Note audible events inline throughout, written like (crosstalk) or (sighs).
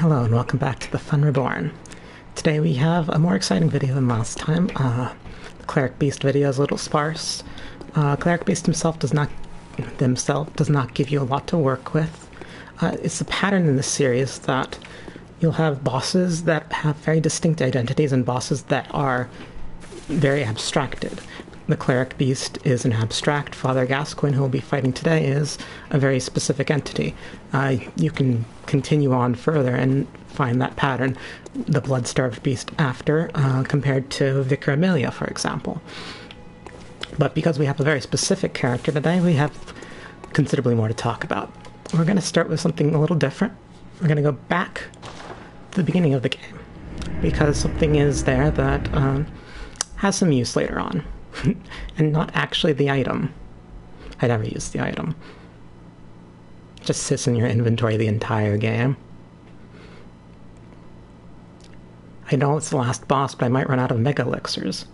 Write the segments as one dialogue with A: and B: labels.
A: Hello and welcome back to The Fun Reborn. Today we have a more exciting video than last time. Uh, the Cleric Beast video is a little sparse. Uh, Cleric Beast himself does not himself does not give you a lot to work with. Uh, it's a pattern in this series that you'll have bosses that have very distinct identities and bosses that are very abstracted. The Cleric Beast is an abstract. Father Gascoigne, who we'll be fighting today, is a very specific entity. Uh, you can continue on further and find that pattern. The Blood-Starved Beast after, uh, compared to Vicar Amelia, for example. But because we have a very specific character today, we have considerably more to talk about. We're going to start with something a little different. We're going to go back to the beginning of the game because something is there that um, has some use later on, (laughs) and not actually the item. I never use the item. It just sits in your inventory the entire game. I know it's the last boss, but I might run out of mega elixirs.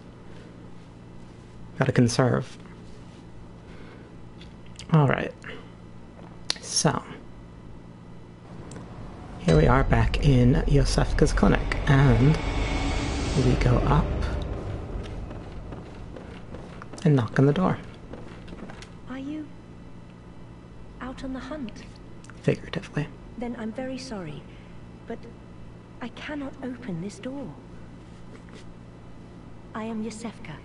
A: Gotta conserve. Alright. So. Here we are back in Iosefka's clinic, and we go up and knock on the door.
B: Are you out on the hunt?
A: Figuratively.
B: Then I'm very sorry, but I cannot open this door. I am Iosefka.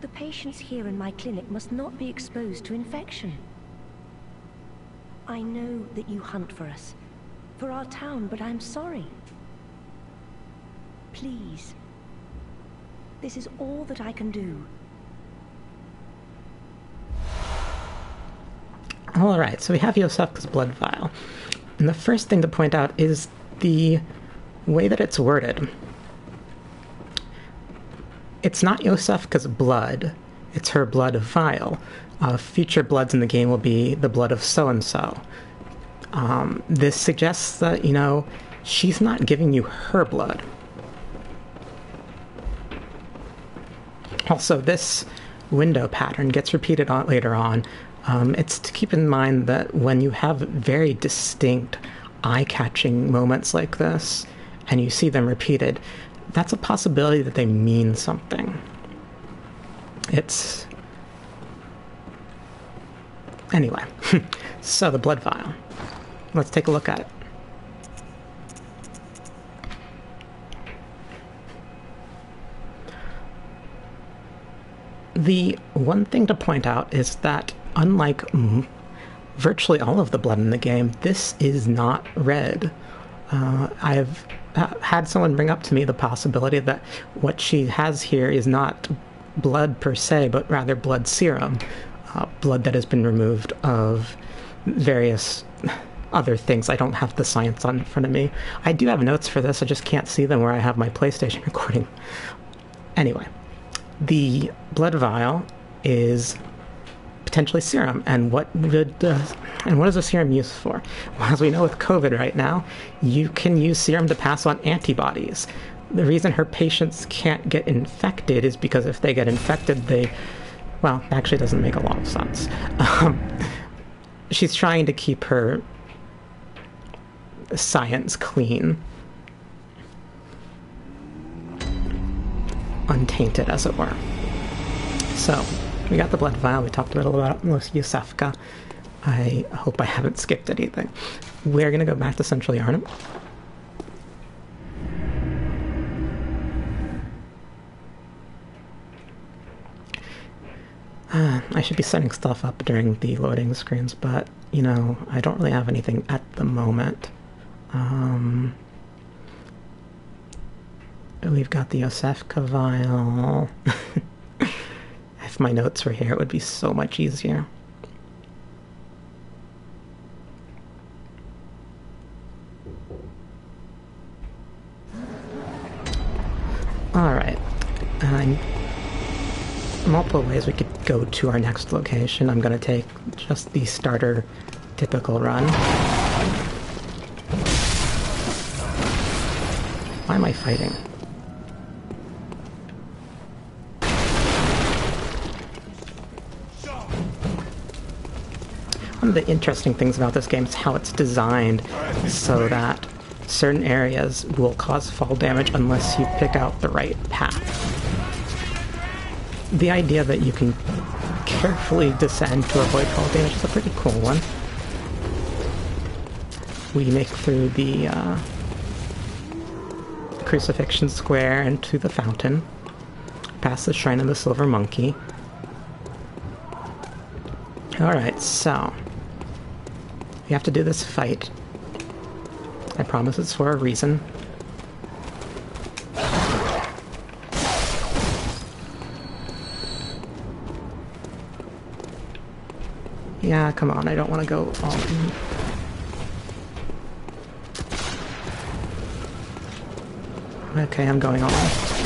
B: The patients here in my clinic must not be exposed to infection. I know that you hunt for us, for our town, but I'm sorry. Please. This is all that I can do.
A: Alright, so we have Iosefka's blood vial. And the first thing to point out is the way that it's worded. It's not Iosefka's blood, it's her blood vial. Uh, future bloods in the game will be the blood of so and so. This suggests that, you know, she's not giving you her blood. Also, this window pattern gets repeated on, later on. Um, it's to keep in mind that when you have very distinct, eye catching moments like this, and you see them repeated, that's a possibility that they mean something. It's. Anyway, (laughs) so the blood vial. Let's take a look at it. The one thing to point out is that, unlike mm, virtually all of the blood in the game, this is not red. Uh, I've uh, had someone bring up to me the possibility that what she has here is not blood per se, but rather blood serum, uh, blood that has been removed of various other things. I don't have the science on in front of me. I do have notes for this, I just can't see them where I have my PlayStation (laughs) recording. Anyway, the blood vial is potentially serum, and what uh, and what is a serum used for? Well, as we know with COVID right now, you can use serum to pass on antibodies. The reason her patients can't get infected is because if they get infected, they well, actually, doesn't make a lot of sense. Um, she's trying to keep her science clean, untainted, as it were. So, we got the blood vial. We talked a little about Iosefka. I hope I haven't skipped anything. We're to go back to Central Yharnam. Uh, I should be setting stuff up during the loading screens, but, you know, I don't really have anything at the moment. Um, we've got the Iosefka vial. (laughs) if my notes were here, it would be so much easier. Alright. Multiple ways we could go to our next location. I'm going to take just the starter typical run. Why am I fighting? One of the interesting things about this game is how it's designed so that certain areas will cause fall damage unless you pick out the right path. The idea that you can carefully descend to avoid fall damage is a pretty cool one. We make through the uh, Crucifixion Square and to the fountain, past the Shrine of the Silver Monkey. Alright, so. We have to do this fight. I promise it's for a reason. Yeah, come on, I don't want to go all in. Okay, I'm going all in.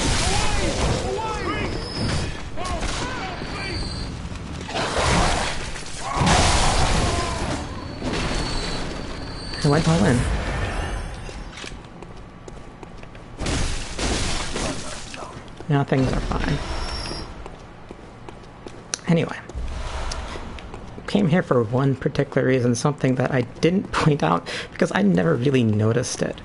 A: I went all in. Now things are fine. Anyway. Came here for one particular reason, something that I didn't (laughs) point out because I never really noticed it.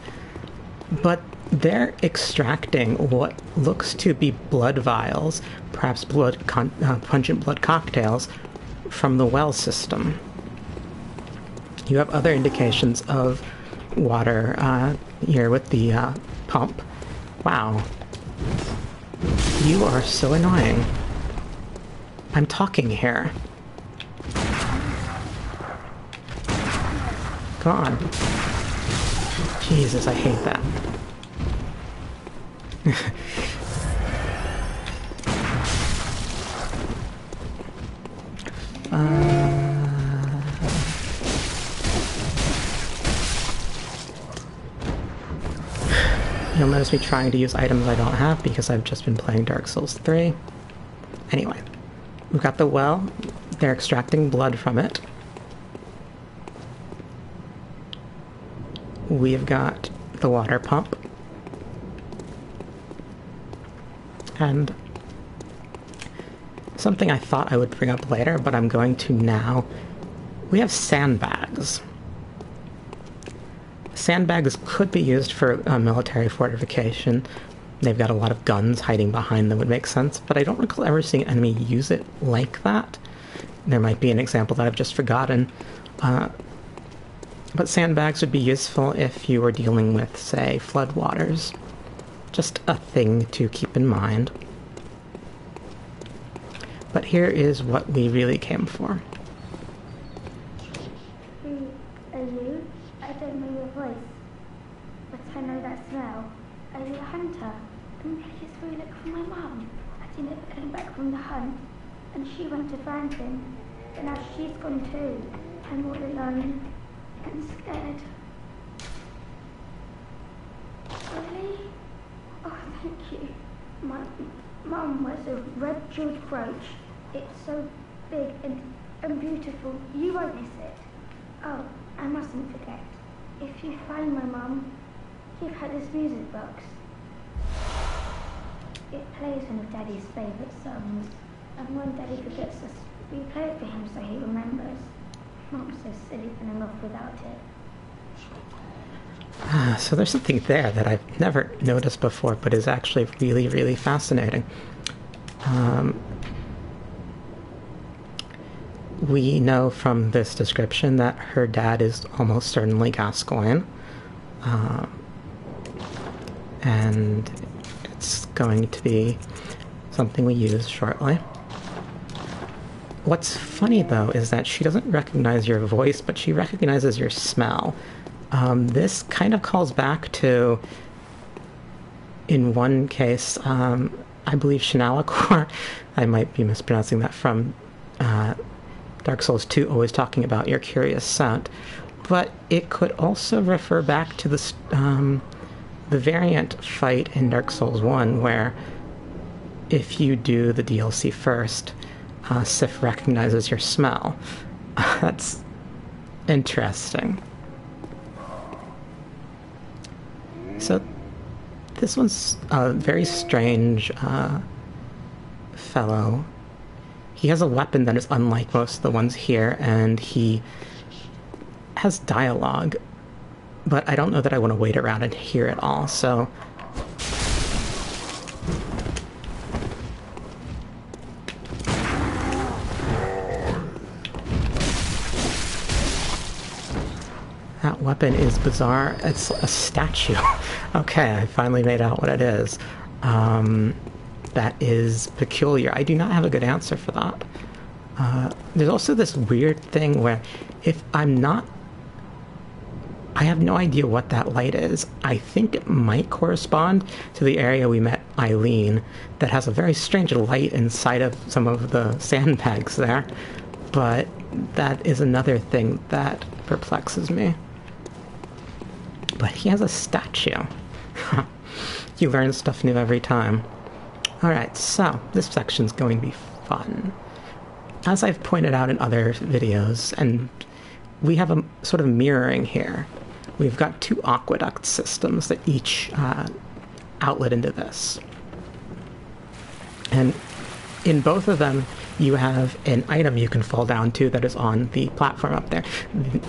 A: But they're extracting what looks to be blood vials, perhaps blood uh, pungent blood cocktails, from the well system. You have other indications of water uh, here with the uh, pump. Wow. You are so annoying. I'm talking here. Come on. Jesus, I hate that. (laughs) uh... You'll notice me trying to use items I don't have because I've just been playing Dark Souls 3. Anyway, we've got the well. They're extracting blood from it. We've got the water pump. And something I thought I would bring up later, but I'm going to now. We have sandbags. Sandbags could be used for uh, military fortification. They've got a lot of guns hiding behind them, would make sense, but I don't recall ever seeing an enemy use it like that. There might be an example that I've just forgotten. Uh, but sandbags would be useful if you were dealing with, say, floodwaters. Just a thing to keep in mind. But here is what we really came for.
C: Who are you? I don't know your voice, but I know that smell. Are you a hunter? And please will look for my mum. She never came back from the hunt, and she went to find him. But now she's gone too. I'm all alone and scared. Really? Oh, thank you. My mum wears a red jeweled brooch. It's so big and, and beautiful. You won't miss it. Oh, I mustn't forget. If you find my mum, give her this music box. It plays one of Daddy's favourite songs. And when Daddy forgets us, we play it for him so he remembers. Mum's so silly running off without it.
A: Ah, so there's something there that I've never noticed before, but is actually really, really fascinating. Um, we know from this description that her dad is almost certainly Gascoigne. Um, and it's going to be something we use shortly. What's funny though is that she doesn't recognize your voice, but she recognizes your smell. Um, this kind of calls back to, in one case, um, I believe Shinalakor, (laughs) I might be mispronouncing that from uh, Dark Souls 2, always talking about your curious scent. But it could also refer back to the, um, the variant fight in Dark Souls 1, where if you do the DLC first, uh, Sif recognizes your smell. (laughs) That's interesting. So, this one's a very strange uh, fellow. He has a weapon that is unlike most of the ones here, and he has dialogue but I don't know that I want to wait around and hear it all, so. That weapon is bizarre. It's a statue. (laughs) okay, I finally made out what it is. Um, that is peculiar. I do not have a good answer for that. Uh, there's also this weird thing where if I'm not I have no idea what that light is. I think it might correspond to the area we met Eileen that has a very strange light inside of some of the (laughs) sandbags there. But that is another thing that perplexes me. But he has a statue. (laughs) you learn stuff new every time. Alright, so this section's going to be fun. As I've pointed out in other videos, and we have a sort of mirroring here we've got two aqueduct systems that each uh, outlet into this. And in both of them, you have an item you can fall down to that is on the platform up there.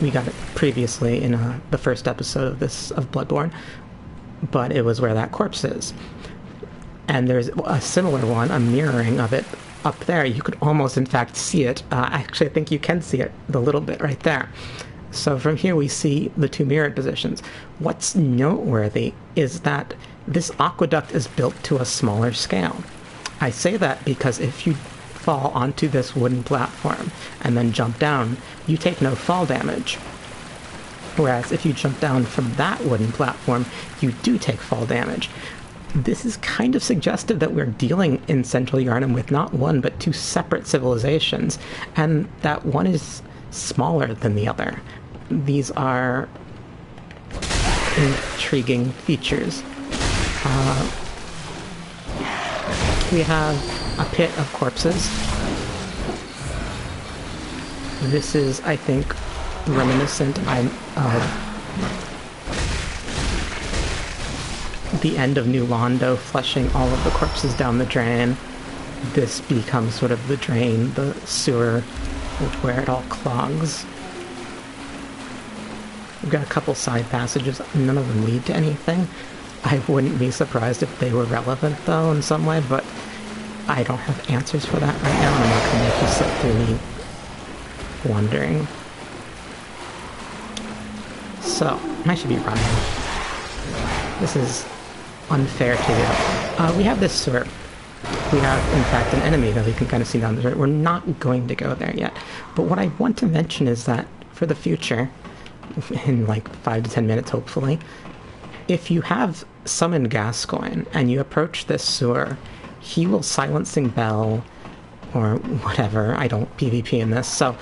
A: We got it previously in uh, the first episode of this of Bloodborne, but it was where that corpse is. And there's a similar one, a mirroring of it up there. You could almost, in fact, see it. Uh, actually, I think you can see it the little bit right there. So from here we see the two mirrored positions. What's noteworthy is that this aqueduct is built to a smaller scale. I say that because if you fall onto this wooden platform and then jump down, you take no fall damage. Whereas if you jump down from that wooden platform, you do take fall damage. This is kind of suggestive that we're dealing in Central Yharnam with not one but two separate civilizations, and that one is smaller than the other these are intriguing features. Uh, we have a pit of corpses. This is, I think, reminiscent of the end of New Londo, flushing all of the corpses down the drain. This becomes sort of the drain, the sewer, where it all clogs. We've got a couple side passages. None of them lead to anything. I wouldn't be surprised if they were relevant, though, in some way, but I don't have answers for that right now. I'm not going to make you sit through me wondering. So, I should be running. This is unfair to you. Uh, we have this sort. We have, in fact, an enemy that we can kind of see down the. We're not going to go there yet. But what I want to mention is that for the future, (laughs) in like five to ten minutes, hopefully. If you have summoned Gascoigne and you approach this sewer, he will silencing bell or whatever. I don't PvP in this, so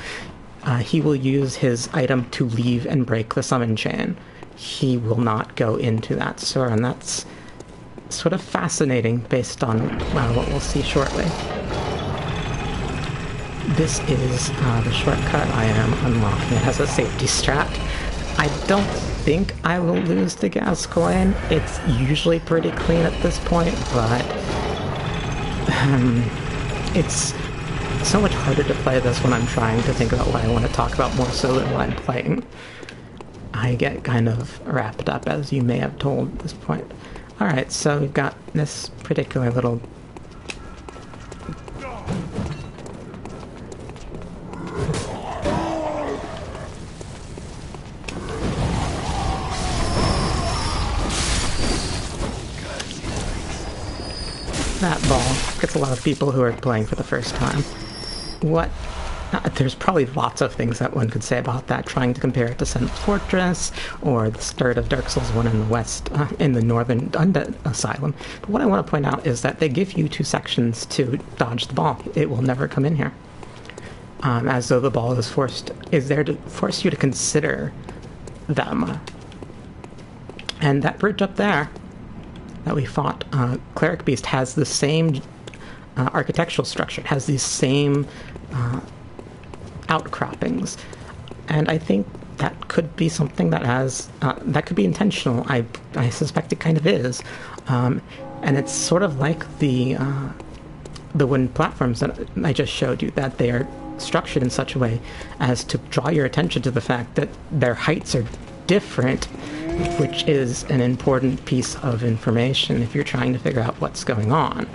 A: uh, he will use his item to leave and break the summon chain. He will not go into that sewer, and that's sort of fascinating based on well, what we'll see shortly. This is uh, the shortcut I am unlocking. It has a safety strap. I don't think I will lose to Gascoigne. It's usually pretty clean at this point, but um, it's so much harder to play this when I'm trying to think about what I want to talk about more so than what I'm playing. I get kind of wrapped up, as you may have told at this point. Alright, so we've got this particular little that ball gets a lot of people who are playing for the first time. What? Uh, there's probably lots of things that one could say about that, trying to compare it to Sentinel's Fortress or the start of Dark Souls 1 in the West, uh, in the Northern Undead Asylum. But what I want to point out is that they give you two sections to dodge the ball. It will never come in here. Um, as though the ball is forced is there to force you to consider them. And that bridge up there that we fought, uh, Cleric Beast has the same uh, architectural structure. It has these same uh, outcroppings, and I think that could be something that has uh, that could be intentional. I I suspect it kind of is, um, and it's sort of like the uh, the wooden platforms that I just showed you. That they are structured in such a way as to draw your attention to the fact that their heights are different which is an important piece of information if you're trying to figure out what's going on.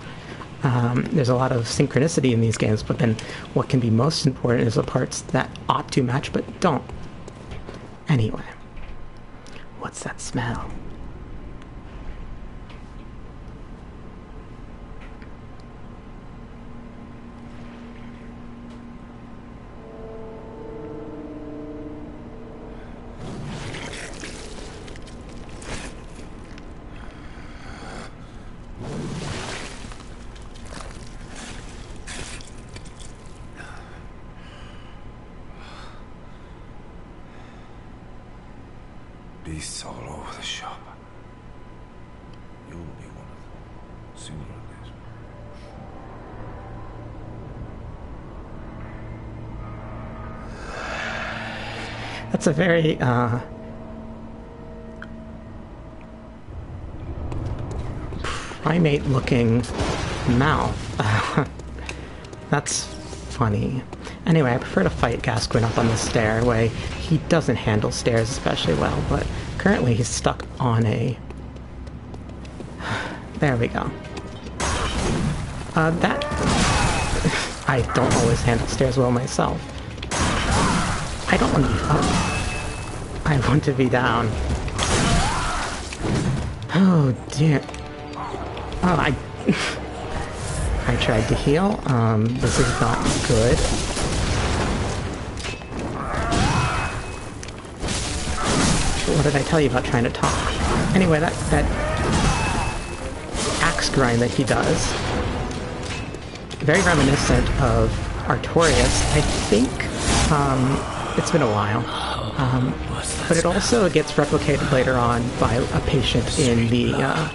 A: Um, there's a lot of synchronicity in these games, but then what can be most important is the parts that ought to match but don't. Anyway, what's that smell?
D: Beasts all over the shop. You'll be one of them, sooner or later.
A: That's a very uh, primate looking mouth. (laughs) That's funny. Anyway, I prefer to fight Gascoigne up on the stairway. He doesn't handle stairs especially well, but currently he's stuck on a. (sighs) There we go. Uh, that. (laughs) I don't always handle stairs well myself. I don't want to be up. I want to be down. Oh dear. Oh, I. (laughs) I tried to heal. Um, this is not good. What did I tell you about trying to talk? Anyway, that that axe grind that he does, very reminiscent of Artorias. I think um, it's been a while, um, but it also gets replicated later on by a patient in the uh,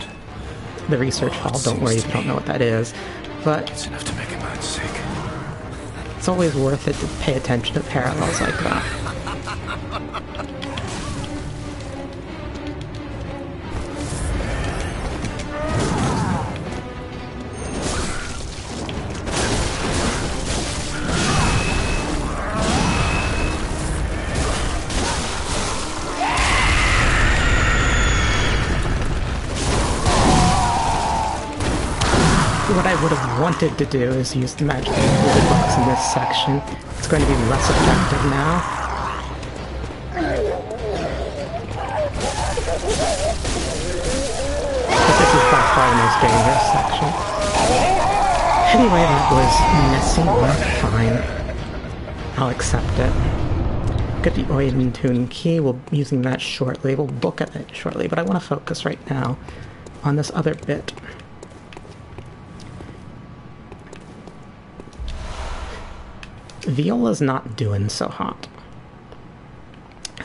A: the research hall. Don't worry if you don't know what that is, but
D: It's enough to make a man sick.
A: it's always worth it to pay attention to parallels like that. Wanted to do is use the magic bullet box in this section. It's going to be less effective now. But this is by far the most dangerous section. Anyway, that was messy, but fine. I'll accept it. Get the Oedon Tomb key. We'll be using that shortly. We'll look at it shortly, but I want to focus right now on this other bit. Viola's not doing so hot.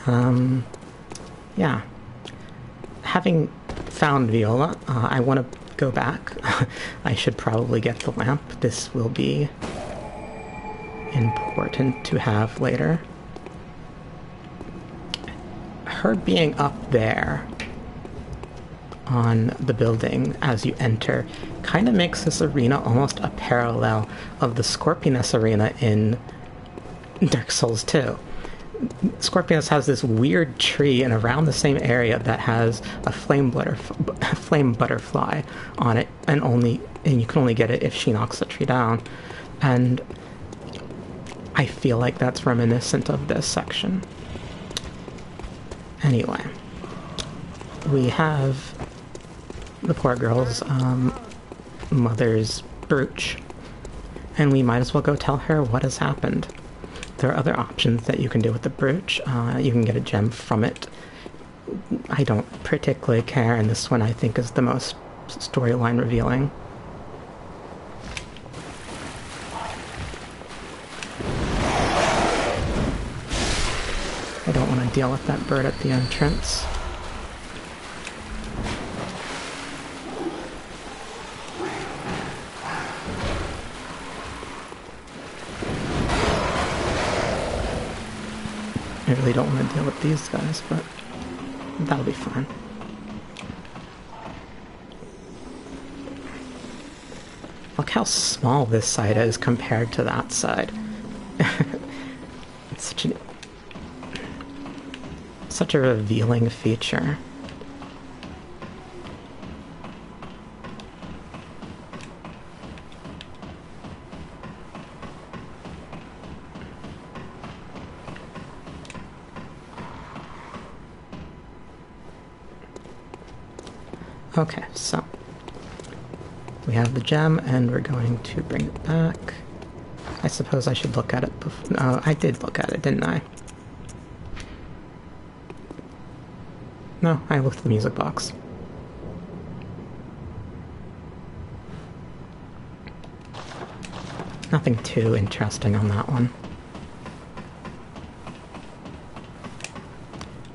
A: Um, yeah. Having found Viola, uh, I want to go back. (laughs) I should probably get the lamp. This will be important to have later. Her being up there on the building as you enter kind of makes this arena almost a parallel of the Scorpioness arena in Dark Souls 2. Scorpioness has this weird tree and around the same area that has a flame butterf- (laughs) flame butterfly on it, and only and you can only get it if she knocks the tree down. And I feel like that's reminiscent of this section. Anyway, we have the poor girl's um, mother's brooch, and we might as well go tell her what has happened. There are other options that you can do with the brooch. Uh, you can get a gem from it. I don't particularly care, and this one I think is the most storyline revealing. I don't want to deal with that bird at the entrance. Really don't want to deal with these guys, but that'll be fine. Look how small this side is compared to that side. it's (laughs) such an such a revealing feature. Okay, so we have the gem and we're going to bring it back. I suppose I should look at it before. Uh, I did look at it, didn't I? No, I looked at the music box. Nothing too interesting on that one.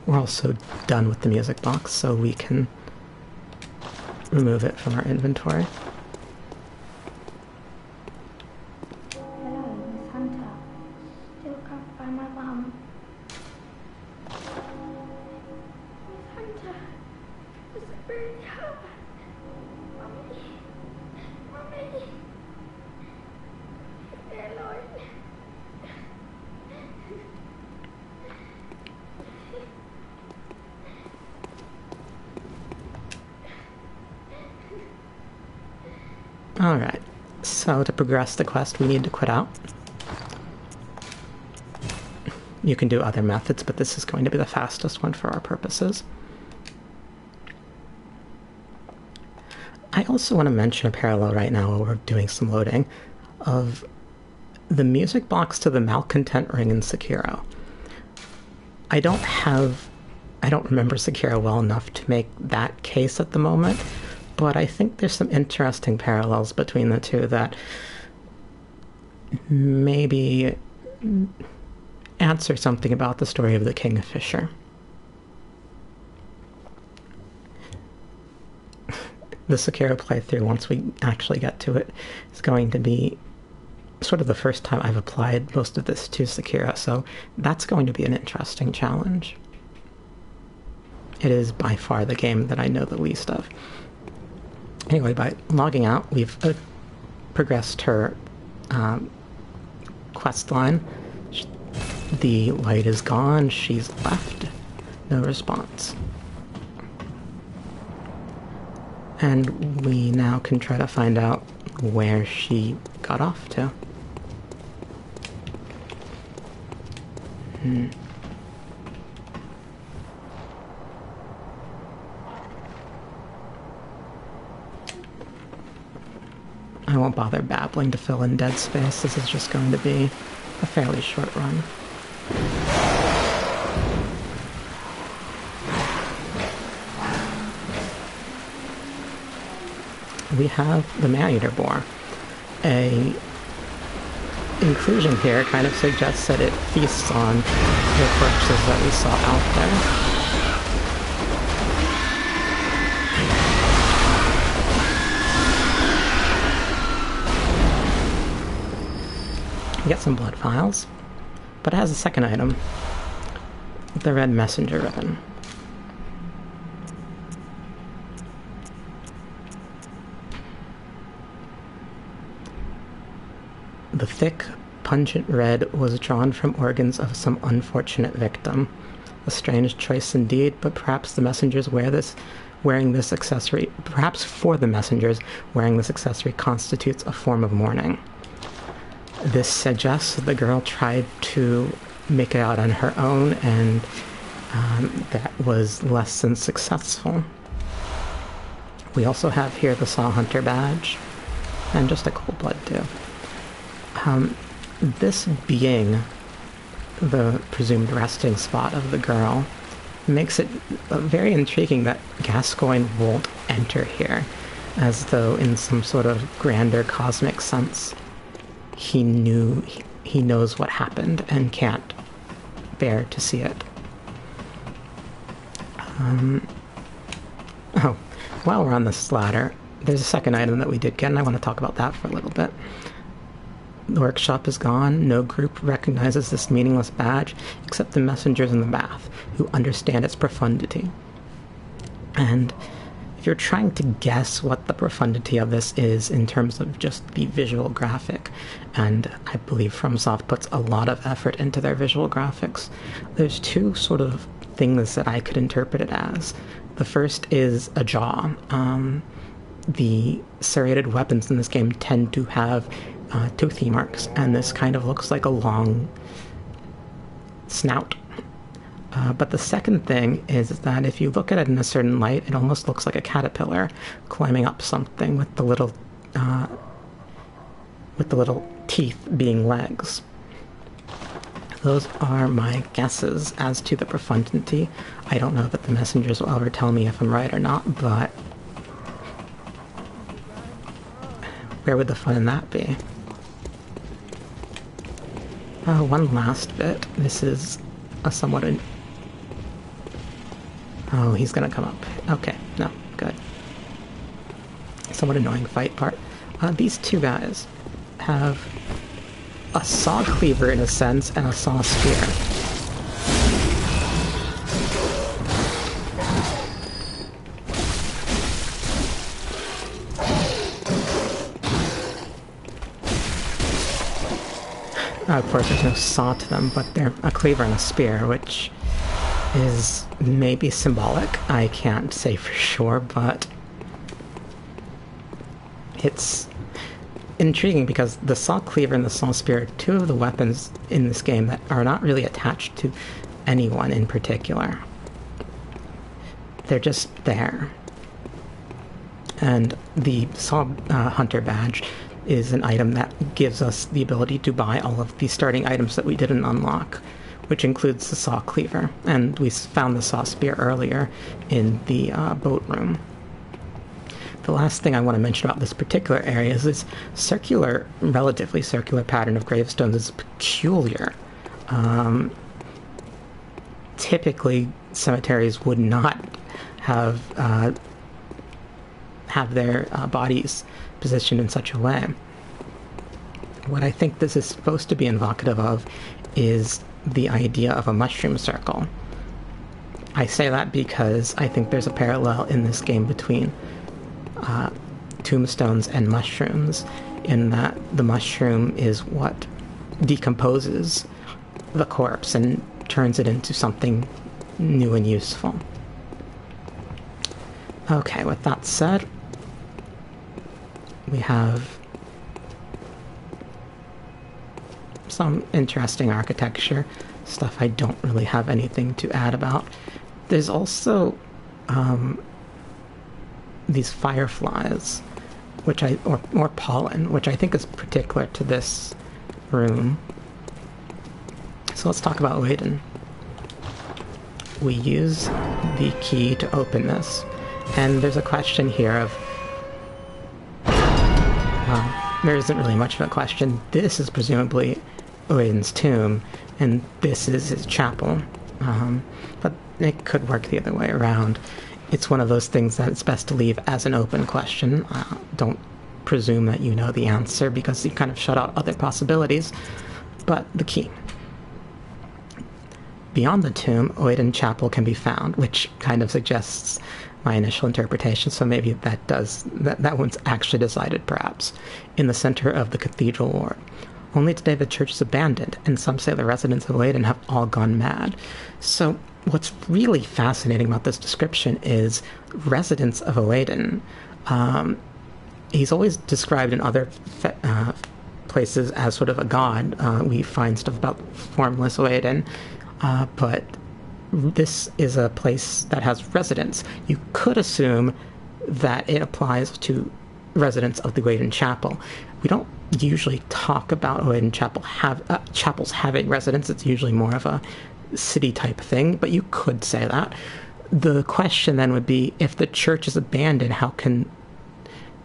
A: We're also done with the music box, so we can remove it from our inventory. Progress the quest, we need to quit out. You can do other methods, but this is going to be the fastest one for our purposes. I also want to mention a parallel right now while we're doing some loading of the music box to the Malcontent Ring in Sekiro. I don't have, I don't remember Sekiro well enough to make that case at the moment, but I think there's some interesting parallels between the two that maybe answer something about the story of the Kingfisher. (laughs) the Sekiro playthrough, once we actually get to it, is going to be sort of the first time I've applied most of this to Sekiro, so that's going to be an interesting challenge. It is by far the game that I know the least of. Anyway, by logging out, we've uh, progressed her um, quest line. The light is gone, she's left. No response. And we now can try to find out where she got off to. Hmm. I won't bother babbling to fill in dead space. This is just going to be a fairly short run. We have the man-eater boar. A inclusion here kind of suggests that it feasts on the corpses that we saw out there. Get some blood vials, but it has a second item the red messenger ribbon. The thick, pungent red was drawn from organs of some unfortunate victim. A strange choice indeed, but perhaps the messengers wear this wearing this accessory perhaps for the messengers wearing this accessory constitutes a form of mourning. This suggests that the girl tried to make it out on her own and um, that was less than successful. We also have here the Saw Hunter badge and just a cold blood too. Um, this being the presumed resting spot of the girl makes it very intriguing that Gascoigne won't enter here, as though in some sort of grander cosmic sense he knew he knows what happened and can't bear to see it. Um, oh, while we're on this ladder, there's a second item that we did get, and I want to talk about that for a little bit. The workshop is gone. No group recognizes this meaningless badge except the messengers in the bath, who understand its profundity. And you're trying to guess what the profundity of this is in terms of just the visual graphic, and I believe FromSoft puts a lot of effort into their visual graphics, there's two sort of things that I could interpret it as. The first is a jaw. Um, the serrated weapons in this game tend to have uh, toothy marks, and this kind of looks like a long snout. Uh, but the second thing is that if you look at it in a certain light, it almost looks like a caterpillar climbing up something with the little uh, with the little teeth being legs. Those are my guesses as to the profundity. I don't know that the messengers will ever tell me if I'm right or not, but where would the fun in that be? Uh, one last bit. This is a somewhat. Oh, he's gonna come up. Okay, no, good. Somewhat annoying fight part. Uh, these two guys have a saw cleaver in a sense and a saw spear. Of course, there's no saw to them, but they're a cleaver and a spear, which is maybe symbolic. I can't say for sure, but it's intriguing because the saw cleaver and the saw spear are two of the weapons in this game that are not really attached to anyone in particular. They're just there. And the saw uh, hunter badge is an item that gives us the ability to buy all of the starting items that we didn't unlock, which includes the saw cleaver. And we found the saw spear earlier in the uh, boat room. The last thing I want to mention about this particular area is this circular, relatively circular pattern of gravestones is peculiar. Um, typically, cemeteries would not have uh, have their uh, bodies positioned in such a way. What I think this is supposed to be invocative of is the idea of a mushroom circle. I say that because I think there's a parallel in this game between uh, tombstones and mushrooms, in that the mushroom is what decomposes the corpse and turns it into something new and useful. Okay, with that said, we have some interesting architecture, stuff I don't really have anything to add about. There's also um, these fireflies, which I or or pollen, which I think is particular to this room. So let's talk about Oedon. We use the key to open this, and there's a question here of well, there isn't really much of a question. This is presumably Oedon's tomb, and this is his chapel. Um, but it could work the other way around. It's one of those things that it's best to leave as an open question. Uh, don't presume that you know the answer because you kind of shut out other possibilities. But the key. Beyond the tomb, Oedon Chapel can be found, which kind of suggests my initial interpretation, so maybe that does that, that one's actually decided perhaps in the center of the cathedral ward. Only today the church is abandoned, and some say the residents of Oedon have all gone mad. So what's really fascinating about this description is residents of Oedon. Um, he's always described in other fe- uh, places as sort of a god. Uh, we find stuff about formless Oedon, uh, but this is a place that has residents. You could assume that it applies to residents of the Oedon Chapel. We don't usually talk about Oedon Chapel have uh, chapels having residents. It's usually more of a city type thing, but you could say that. The question then would be if the church is abandoned, how can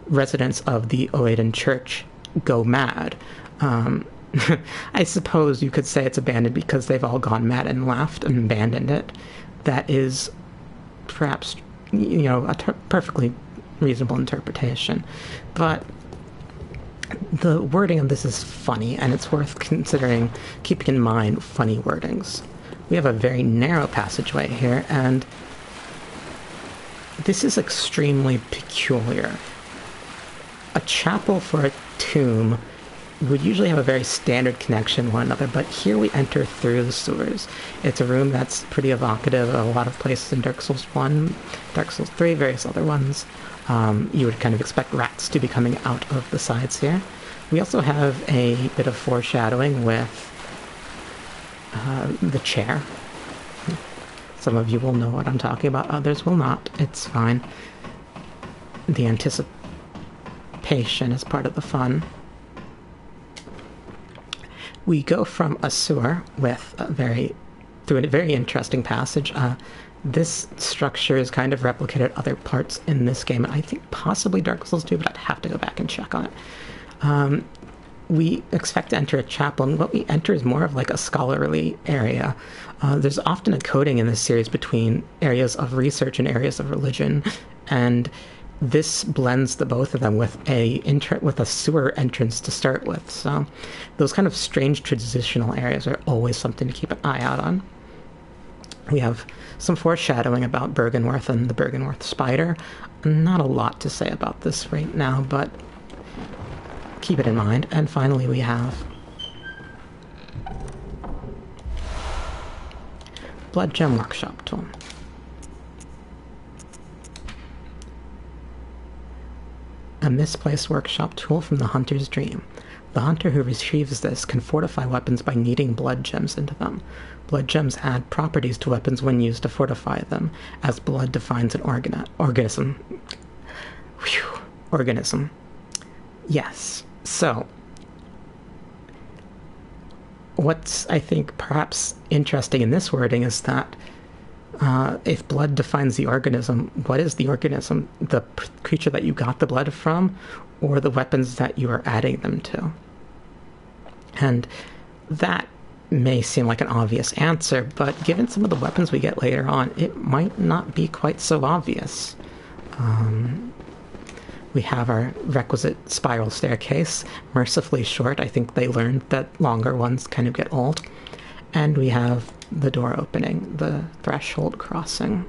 A: residents of the Oedon Church go mad? Um, (laughs) I suppose you could say it's abandoned because they've all gone mad and left and abandoned it. That is perhaps, you know, a ter- perfectly reasonable interpretation. But the wording of this is funny, and it's worth considering keeping in mind funny wordings. We have a very narrow passageway here, and this is extremely peculiar. A chapel for a tomb would usually have a very standard connection one another, but here we enter through the sewers. It's a room that's pretty evocative of a lot of places in Dark Souls 1, Dark Souls 3, various other ones. Um, you would kind of expect rats to be coming out of the sides here. We also have a bit of foreshadowing with uh, the chair. Some of you will know what I'm talking about, others will not. It's fine. The anticipation is part of the fun. We go from a sewer with a very through a very interesting passage. Uh, this structure is kind of replicated other parts in this game, I think possibly Dark Souls 2, but I'd have to go back and check on it. Um, we expect to enter a chapel, and what we enter is more of like a scholarly area. Uh, there's often a coding in this series between areas of research and areas of religion, and this blends the both of them with a inter- with a sewer entrance to start with. So those kind of strange transitional areas are always something to keep an eye out on. We have some foreshadowing about Byrgenwerth and the Byrgenwerth spider. Not a lot to say about this right now, but keep it in mind. And finally, we have Blood Gem Workshop tool. A misplaced workshop tool from the hunter's dream. The hunter who retrieves this can fortify weapons by kneading blood gems into them. Blood gems add properties to weapons when used to fortify them, as blood defines an organ- organism. Whew. Organism. Yes. So, what's I think perhaps interesting in this wording is that uh, if blood defines the organism, what is the organism? The creature that you got the blood from, or the weapons that you are adding them to? And that may seem like an obvious answer, but given some of the weapons we get later on, it might not be quite so obvious. Um, we have our requisite spiral staircase, mercifully short. I think they learned that longer ones kind of get old. And we have the door opening, the threshold crossing.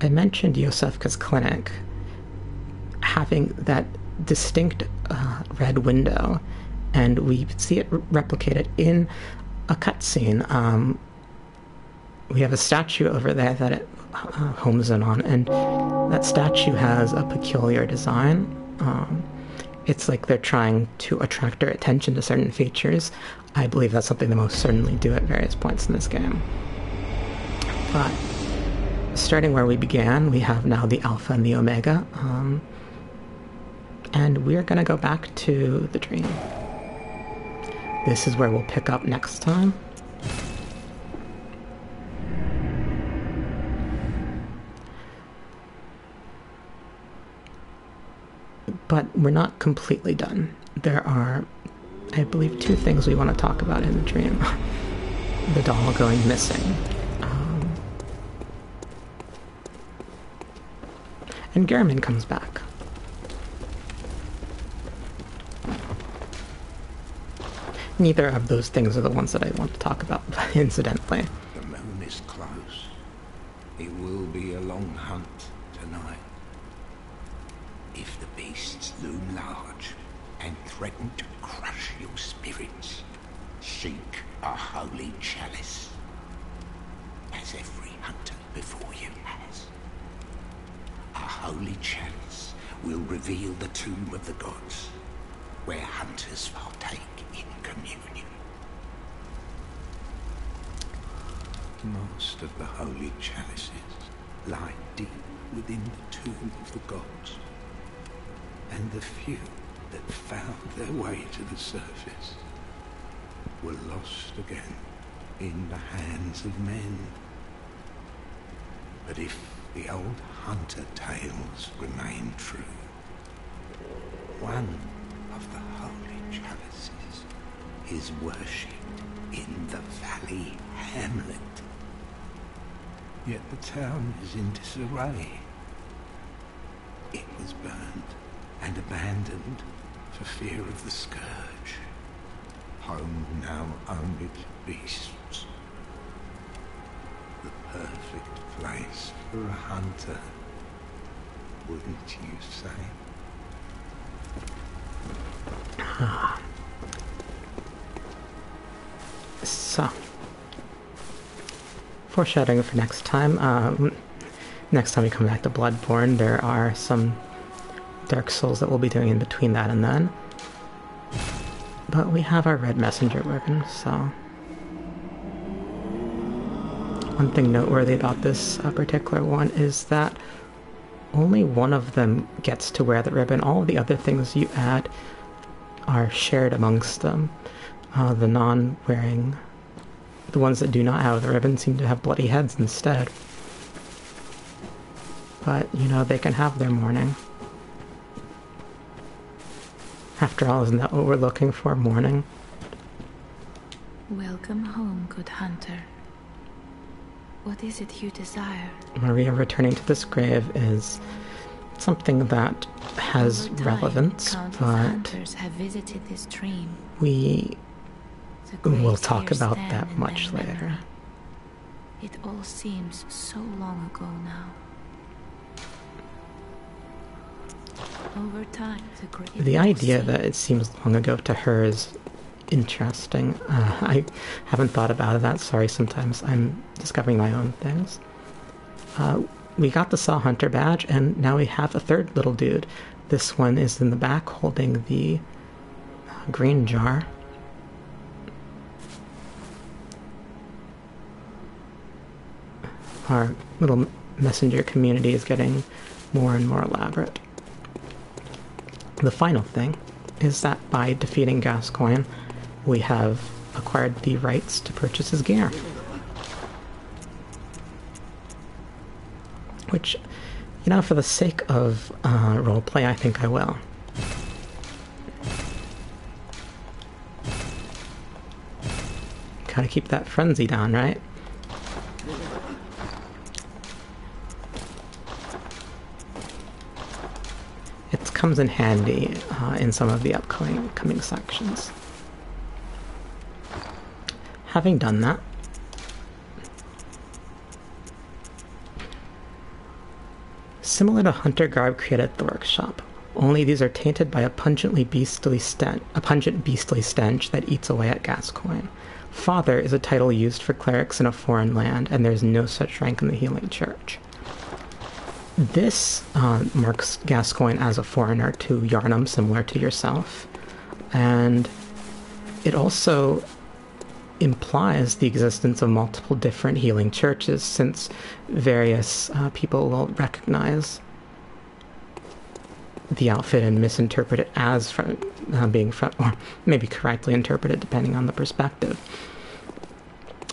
A: I mentioned Iosefka's clinic having that distinct uh, red window, and we see it replicated in a cutscene. Um, we have a statue over there that it uh, homes in on, and that statue has a peculiar design. Um, it's like they're trying to attract our attention to certain features. I believe that's something they most certainly do at various points in this game. But starting where we began, we have now the Alpha and the Omega. Um, and we're going to go back to the dream. This is where we'll pick up next time. But we're not completely done. There are, I believe, two things we want to talk about in the dream (laughs) the doll going missing. Um, and Gehrman comes back. Neither of those things are the ones that I want to talk about, (laughs) incidentally.
D: The moon is close. It will be a long hunt tonight. If the beasts loom large and threaten to crush your spirits, seek a holy chalice. As every hunter before you has. A holy chalice will reveal the tomb of the gods, where hunters partake in communion. Most of the holy chalices lie deep within the tomb of the gods, and the few that found their way to the surface were lost again in the hands of men. But if the old hunter tales remain true, one of the holy chalices is worshipped in the valley hamlet. Yet the town is in disarray. It was burned and abandoned for fear of the scourge. Home now only to beasts. The perfect place for a hunter, wouldn't you say?
A: So, foreshadowing for next time. Um, next time we come back to Bloodborne, there are some Dark Souls that we'll be doing in between that and then. But we have our red messenger ribbon, so. One thing noteworthy about this uh, particular one is that only one of them gets to wear the ribbon. All of the other things you add are shared amongst them. Uh, the non wearing, the ones that do not have the ribbon seem to have bloody heads instead. But, you know, they can have their mourning. After all, isn't that what we're looking for? Morning?
E: Welcome home, good hunter. What is it you desire?
A: Maria returning to this grave is something that has
E: time,
A: relevance, but
E: have visited this stream.
A: we will talk about that much later.
E: It all seems so long ago now. Time, the great
A: The idea that it seems long ago to her is interesting. Uh, I haven't thought about that. Sorry, sometimes I'm discovering my own things. Uh, we got the Saw Hunter badge, and now we have a third little dude. This one is in the back holding the uh, green jar. Our little messenger community is getting more and more elaborate. The final thing is that by defeating Gascoigne, we have acquired the rights to purchase his gear. Which, you know, for the sake of uh, roleplay, I think I will. Gotta keep that frenzy down, right? Comes in handy uh, in some of the upcoming coming sections. Having done that, similar to hunter garb created at the workshop, only these are tainted by a pungently beastly stench, a pungent beastly stench that eats away at Gascoigne. Father is a title used for clerics in a foreign land, and there is no such rank in the Healing Church. This uh, marks Gascoigne as a foreigner to Yharnam, similar to yourself, and it also implies the existence of multiple different healing churches, since various uh, people will recognize the outfit and misinterpret it as from, uh, being from, or maybe correctly interpreted depending on the perspective.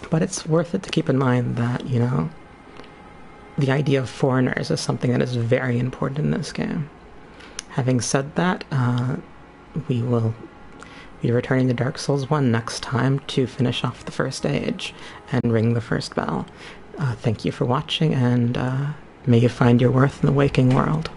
A: But it's worth it to keep in mind that, you know, the idea of foreigners is something that is very important in this game. Having said that, uh, we will be returning to Dark Souls 1 next time to finish off the first age and ring the first bell. Uh, thank you for watching, and uh, may you find your worth in the waking world.